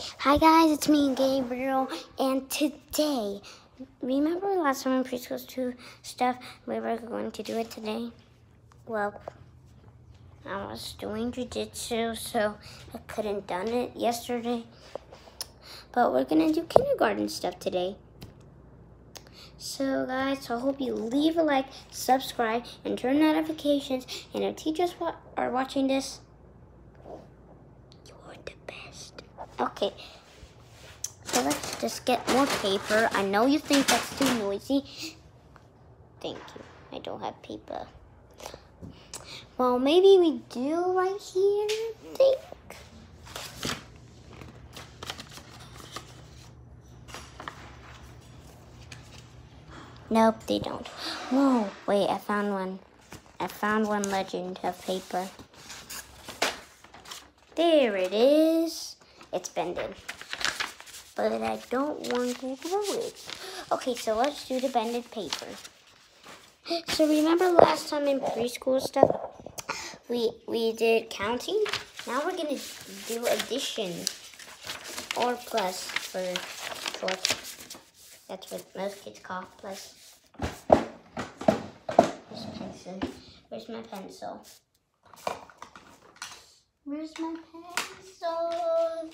Hi guys, it's me, Gabriel, and today, remember last time in preschool two stuff, we were going to do it today? Well, I was doing jujitsu, so I couldn't done it yesterday. But we're gonna do kindergarten stuff today. So guys, so I hope you leave a like, subscribe, and turn notifications. And if teachers are watching this, Okay. So let's just get more paper. I know you think that's too noisy. Thank you. I don't have paper. Well, maybe we do right here, I think. Nope, they don't. Whoa, wait, I found one. I found one legend of paper. There it is. It's bended. But I don't want to do it. Okay, so let's do the bended paper. So remember last time in preschool stuff, we we did counting? Now we're gonna do addition or plus for short. That's what most kids call plus. Where's pencil? Where's my pencil? Where's my pencil?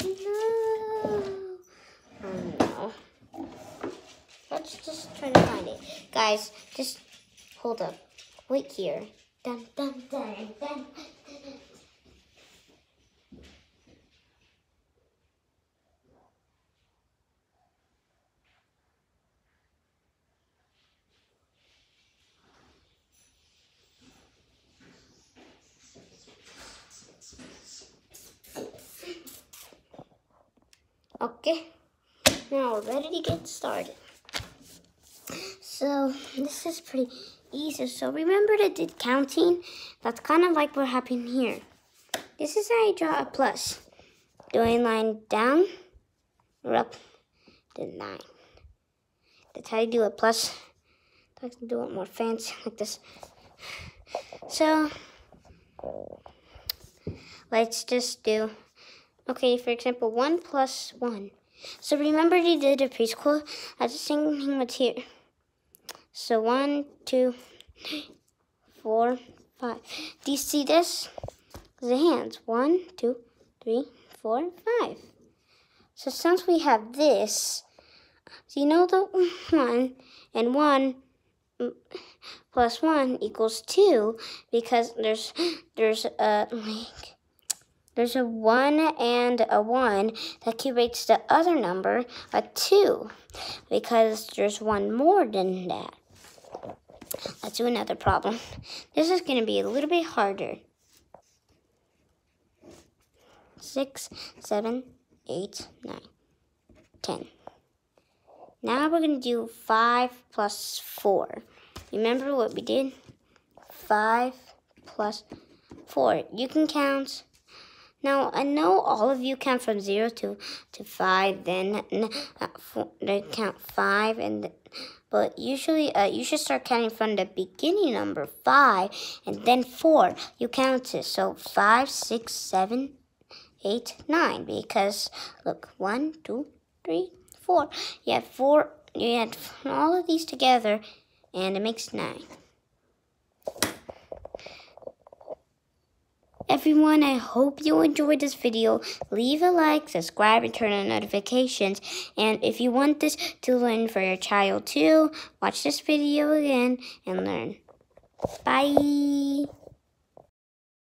No. Oh no. Let's just try to find it. Guys, just hold up. Wait here. Dun dun dun dun. Okay, now we're ready to get started. So this is pretty easy. So remember to did counting? That's kind of like what happened here. This is how you draw a plus. Doing line down or up to nine. That's how you do a plus. I can do it more fancy like this. So let's just do Okay, for example, 1 plus 1. So remember you did a preschool? Just thinking what's here. So one, two, four, five. Do you see this? The hands. One, two, three, four, five. So since we have this, so you know the one and one plus one equals two because there's there's a like there's a 1 and a 1 that creates the other number, a 2, because there's one more than that. Let's do another problem. This is going to be a little bit harder. Six, seven, eight, nine, ten. Now we're going to do 5 plus 4. Remember what we did? 5 plus 4. You can count now, I know all of you count from 0 to, to 5, then uh, they count 5, and but usually uh, you should start counting from the beginning number 5, and then 4. You count it. So 5, 6, 7, 8, 9, because look, 1, 2, 3, 4. You have 4, you add all of these together, and it makes 9. Everyone, I hope you enjoyed this video. Leave a like, subscribe, and turn on notifications. And if you want this to learn for your child too, watch this video again and learn. Bye!